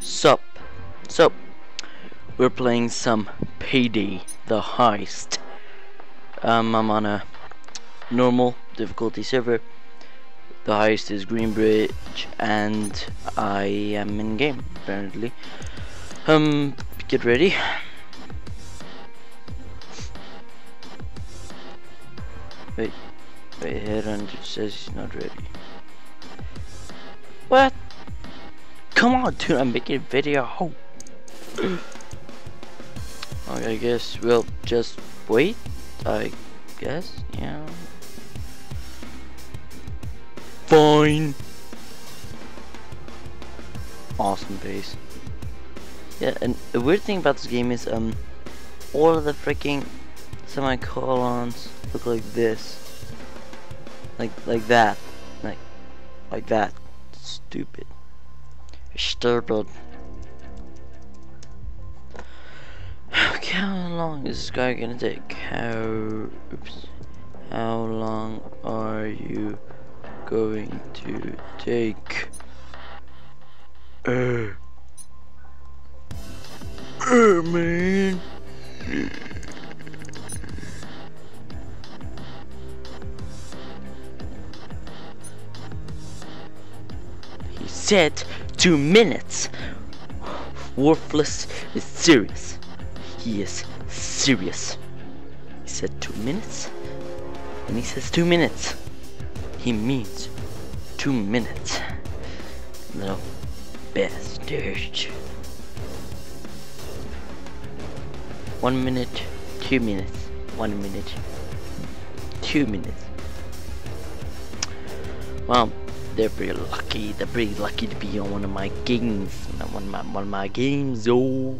Sup. So, we're playing some PD, the heist. Um, I'm on a normal difficulty server. The heist is Greenbridge, and I am in game, apparently. Um, get ready. Wait, wait, Headhunter says he's not ready. What? Come on, dude, I'm making a video. okay, I guess we'll just wait. I guess, yeah. Fine. Awesome base. Yeah, and the weird thing about this game is, um, all of the freaking semicolons look like this. Like, like that. Like, like that. Stupid. Stupid. Okay, how long is this guy gonna take? How, oops. How long are you going to take? He said two minutes. Worthless is serious. He is serious. He said two minutes. And he says two minutes. He means two minutes. Little bastard. One minute, two minutes, one minute, two minutes. Well, they're pretty lucky. They're pretty lucky to be on one of my games. One of my one of my games, oh.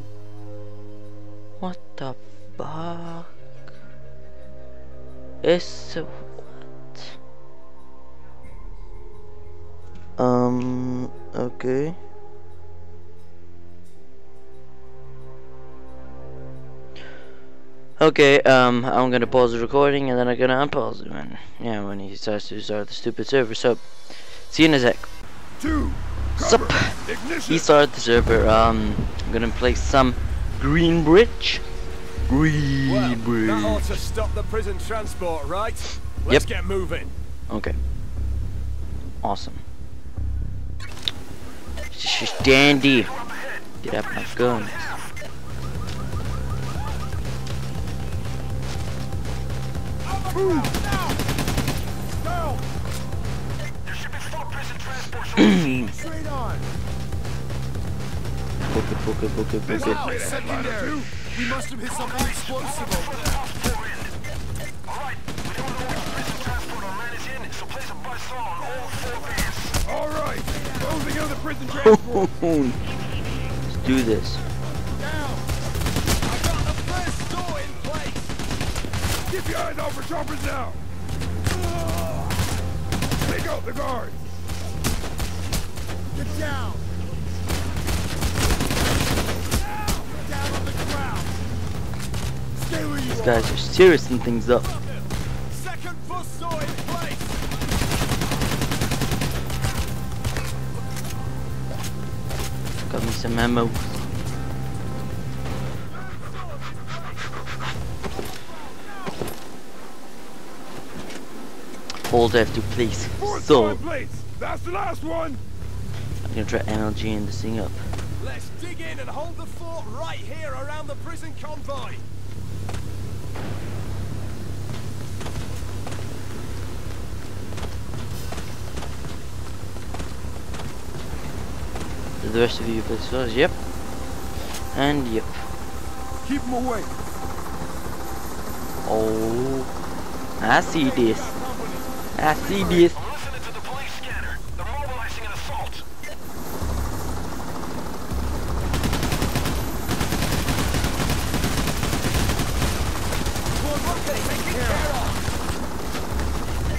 What the fuck? It's what? Um. Okay. Okay, um, I'm gonna pause the recording and then I'm gonna unpause it when, yeah, when he starts to start the stupid server. So, see you in a sec. Two. Sup? Cover. Ignition. He started the server. Um, I'm gonna play some Greenbridge. Well, Greenbridge. that ought to stop the prison transport, right? Let's Yep. get moving. Okay. Awesome. This is dandy. Get up my gun. Book it, book it, book it, book it. We must have hit something explosive over there. All right. Closing the prison transport. Let's do this. Down. I got the door in place. Keep your eyes out for choppers now. Take out the guards. Get down. Down on the ground. Stay where you These guys are seriousing things up. Second bus in place. Got me some ammo. Hold F2 please. Fourth So. That's the last one. Gonna try NLG in this thing up. Let's dig in and hold the fort right here around the prison convoy. Do the rest of you play stars? Yep. And yep. Keep them away. Oh. I see this. I see this.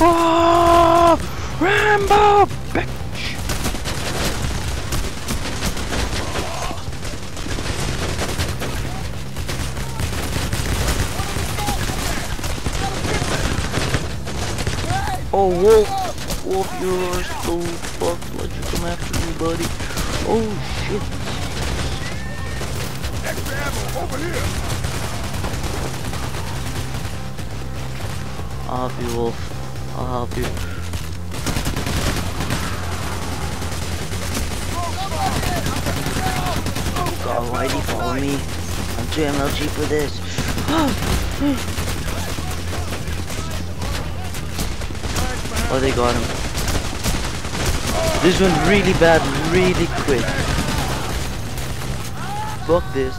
Oh, Rambo, bitch! Oh, Wolf! Wolf, you're so fucked. Let you come after me, buddy. Oh, shit. Extra over here. I'll you, Wolf. I'll help you. Oh god, why'd he follow me? I'm too MLG for this. oh, they got him. This went really bad, really quick. Fuck this.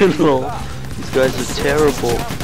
Lol. These guys are terrible.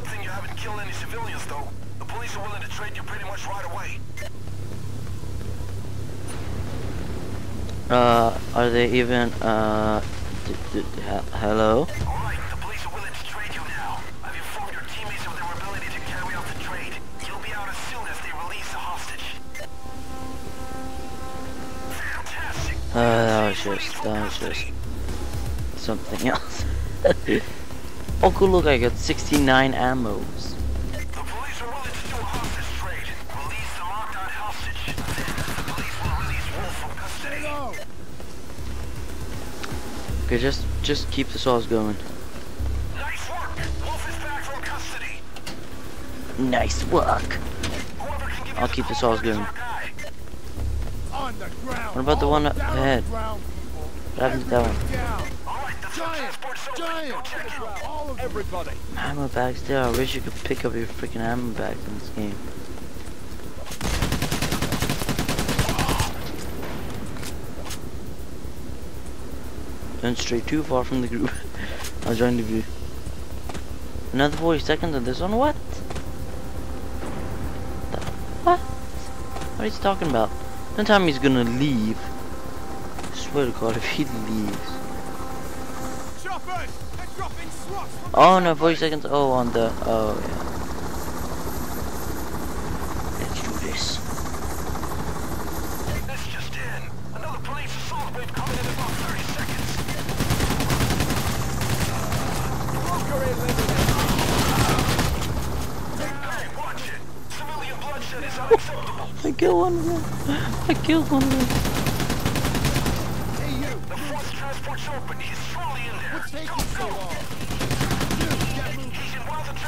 good thing you haven't killed any civilians, though. The police are willing to trade you pretty much right away. Uh, are they even, uh, d d he- hello? Alright, the police are willing to trade you now. I've informed your teammates of their ability to carry out the trade. You'll be out as soon as they release the hostage. Fantastic. Uh, that was just, that was just something else. oh, cool, look, I got 69 ammos. The police are willing to do a hostage trade. Release the locked out hostage. Then the police will release Wolf from custody. Go. Okay, just, just keep the saws going. Nice work. Wolf is back from custody. Nice work. Whoever can give I'll keep the coordinates saws going. On the ground. What about the one up Down on the ahead? ground. What happened to that one? Giant. All of. Everybody. Ammo bags there. I wish you could pick up your freaking ammo bags in this game. Don't stray too far from the group. I'll join the view. Another 40 seconds on this one? What? The, what? What is he talking about? Don't tell me he's gonna leave. I swear to god if he leaves. Oh no, 40 seconds. Oh, on the. Oh, yeah. Let's do this. This just in. Another police assault wave coming in about 30 seconds. Bunker in, Lincoln. Hey, watch it. Civilian bloodshed is unacceptable. I killed one of them. I killed one of them.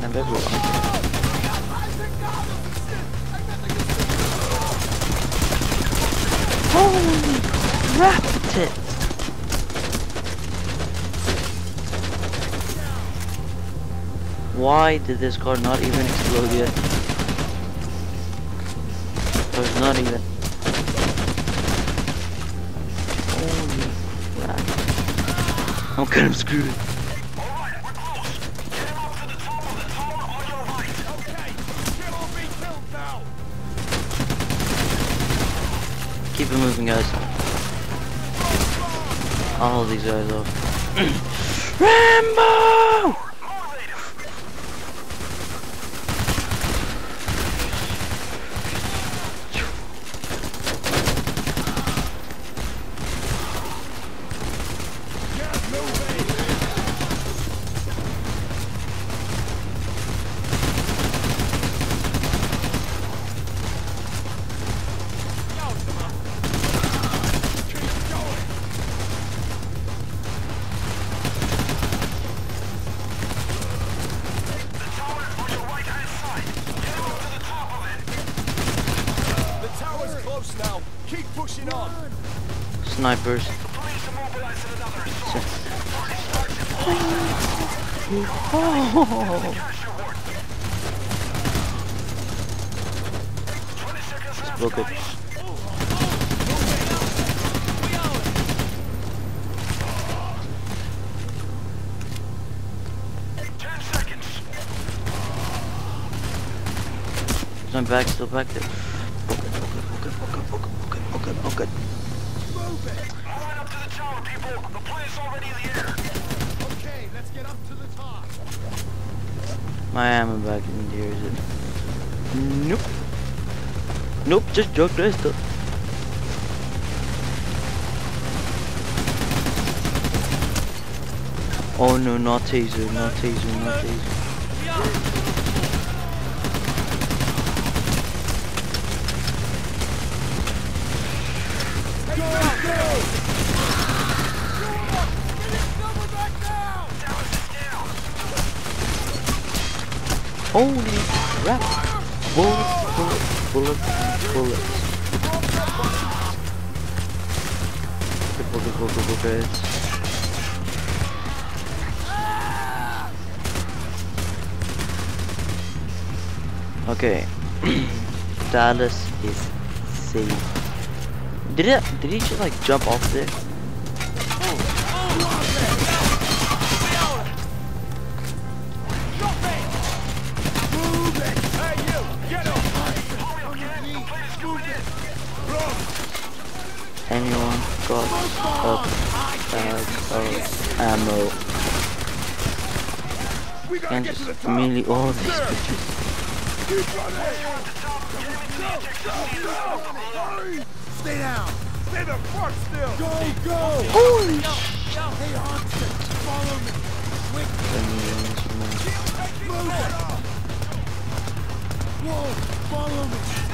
Kind of everywhere. Holy crap, it. Why did this car not even explode yet? There's not even. Holy crap. I'm kind of screwed. It moving, guys. I'll hold these guys off. Rambo! Motivate him. Get moving. Keep going. The tower on your right hand side. Get him up to the top of it. The tower's close now. Keep pushing on. Snipers. The police are mobilizing another assault. Party starts at cash reward. 20 seconds left, book it. Guys. Ten seconds. Is my bag still back there? My ammo back in here, is it? Nope. Nope, just drug test. Oh no, not taser, not taser, not taser. Holy crap! Bullets, bullets, bullets, bullets. Go, go, go, go. Okay. Dallas is safe. Did it? Did he just like jump off there? Bag of ammo? We gotta And get to the just top. all these There. bitches. Keep running. Hurry. Stay down! Stay the fuck still. Go, go! Holy Hey, Hoxton, follow me! Quick, move it! Whoa, follow me!